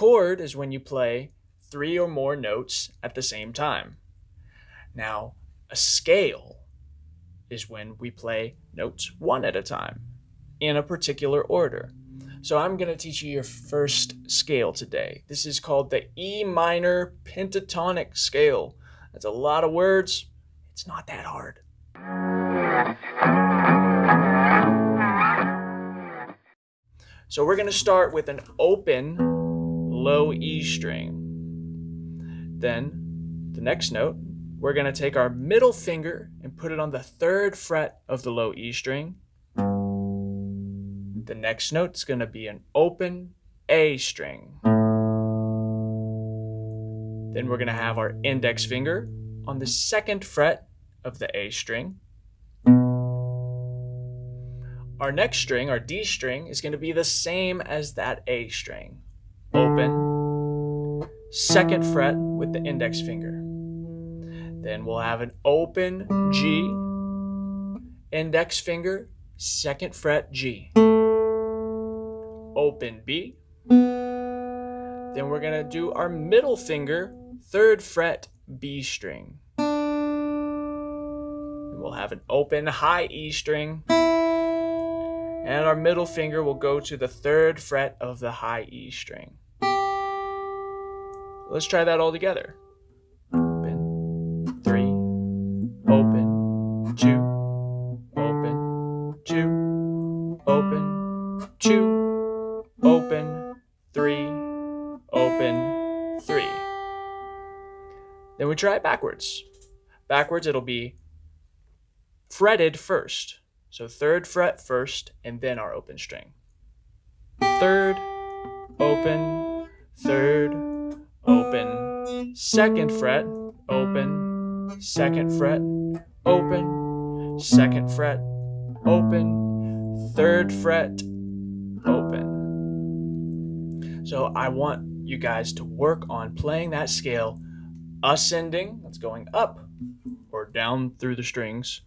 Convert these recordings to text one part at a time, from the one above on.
chord is when you play three or more notes at the same time. Now, a scale is when we play notes one at a time in a particular order. So I'm going to teach you your first scale today. This is called the E minor pentatonic scale. That's a lot of words. It's not that hard. So we're going to start with an open low E string. Then the next note, we're going to take our middle finger and put it on the third fret of the low E string. The next note is going to be an open A string. Then we're going to have our index finger on the second fret of the A string. Our next string, our D string, is going to be the same as that A string. Open, second fret with the index finger. Then we'll have an open G, index finger, second fret G. Open B. Then we're going to do our middle finger, third fret B string. Then we'll have an open high E string and our middle finger will go to the third fret of the high E string. Let's try that all together. Open, three, open, two, open, two, open, two, open, three, open, three. Then we try it backwards. Backwards, it'll be fretted first. So third fret first, and then our open string. Third, open, third, open, second fret, open, second fret, open, second fret, open, third fret, open. So I want you guys to work on playing that scale ascending, that's going up or down through the strings,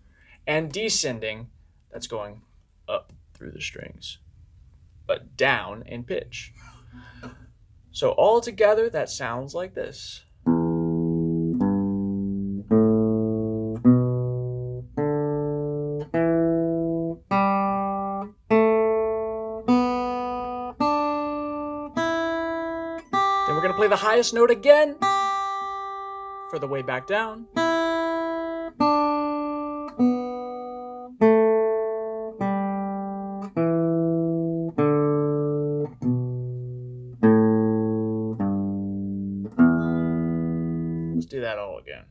and descending, that's going up through the strings, but down in pitch. So all together, that sounds like this. Then we're going to play the highest note again for the way back down. Do that all again.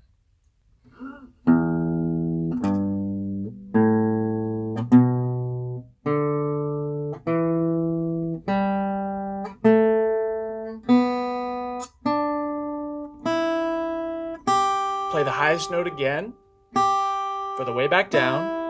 Play the highest note again for the way back down.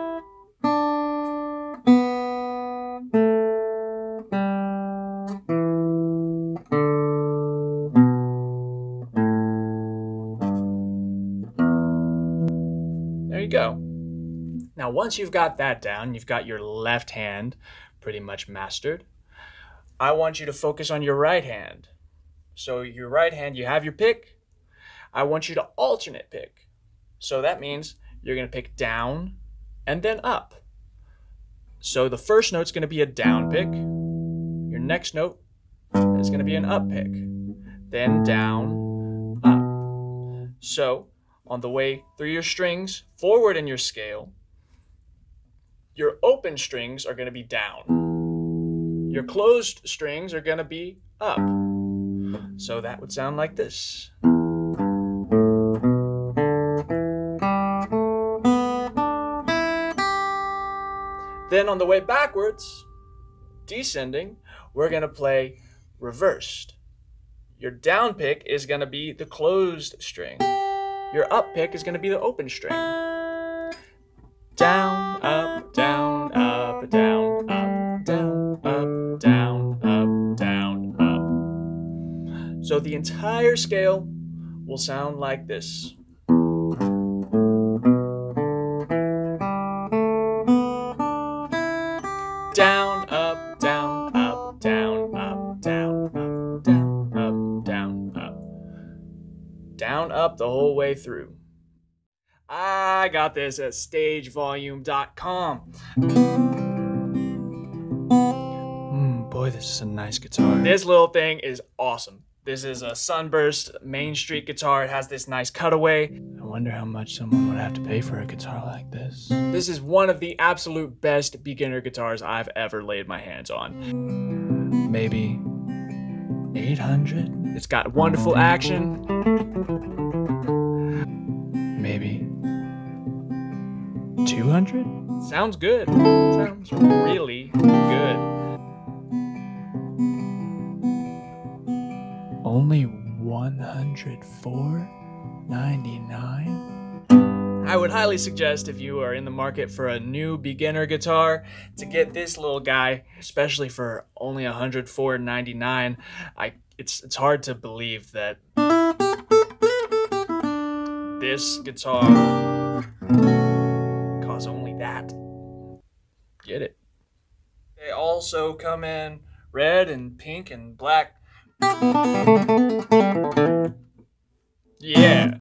You go. Now, once you've got that down, you've got your left hand pretty much mastered. I want you to focus on your right hand. So, your right hand, you have your pick. I want you to alternate pick. So, that means you're going to pick down and then up. So, the first note's going to be a down pick. Your next note is going to be an up pick. Then down, up. So, on the way through your strings forward in your scale, your open strings are going to be down. Your closed strings are going to be up. So that would sound like this. Then on the way backwards, descending, we're going to play reversed. Your down pick is going to be the closed string. Your up pick is going to be the open string. Down, up, down, up, down, up, down, up, down, up, down, up. So the entire scale will sound like this. Up the whole way through. I got this at stagevolume.com. Mm, boy, this is a nice guitar. This little thing is awesome. This is a Sunburst Main Street guitar. It has this nice cutaway. I wonder how much someone would have to pay for a guitar like this. This is one of the absolute best beginner guitars I've ever laid my hands on. Maybe 800? It's got wonderful action. 200? Sounds good. Sounds really good. Only 104.99. I would highly suggest if you are in the market for a new beginner guitar to get this little guy, especially for only 104.99. I it's it's hard to believe that this guitar costs only that. Get it? They also come in red and pink and black. Yeah.